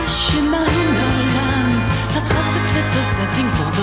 flesh in my human lungs, a little setting for